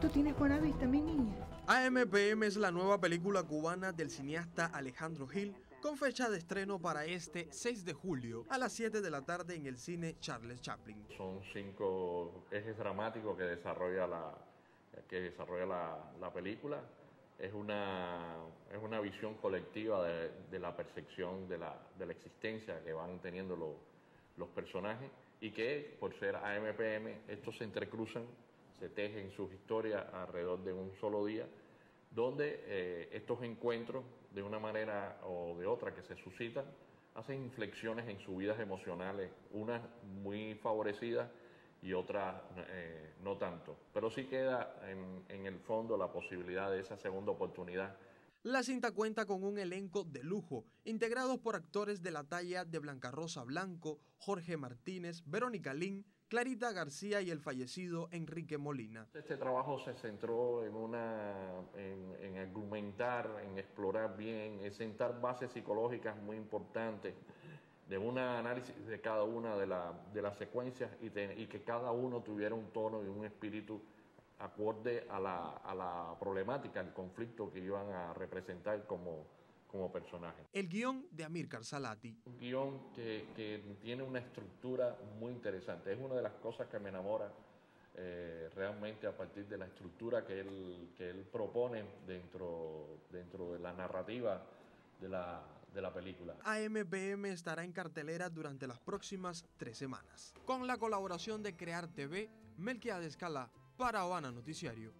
Tú tienes buena vista, mi niña. AMPM es la nueva película cubana del cineasta Alejandro Gil con fecha de estreno para este 6 de julio a las 7 de la tarde en el cine Charles Chaplin. Son cinco ejes dramáticos que desarrolla la, que desarrolla la, película. Es una, es una visión colectiva de, la percepción de la, de la, existencia que van teniendo los, los personajes y que por ser AMPM estos se entrecruzan, se tejen sus historias alrededor de un solo día donde eh, estos encuentros, de una manera o de otra que se suscitan, hacen inflexiones en sus vidas emocionales, unas muy favorecidas y otras eh, no tanto. Pero sí queda en, en el fondo la posibilidad de esa segunda oportunidad la cinta cuenta con un elenco de lujo, integrados por actores de la talla de Blanca Rosa Blanco, Jorge Martínez, Verónica Lin, Clarita García y el fallecido Enrique Molina. Este trabajo se centró en, una, en, argumentar, en explorar bien, en sentar bases psicológicas muy importantes de un análisis de cada una de, de las secuencias y, que cada uno tuviera un tono y un espíritu acorde a la, a la problemática, al conflicto que iban a representar como, como personaje. El guion de Amir Salati. Un guion que, que, tiene una estructura muy interesante. Es una de las cosas que me enamora eh, realmente a partir de la estructura que él, que él propone dentro, dentro de la narrativa de la, de la película. AMPM estará en cartelera durante las próximas tres semanas. Con la colaboración de Crear TV, Melquiades Escala para Habana Noticiario.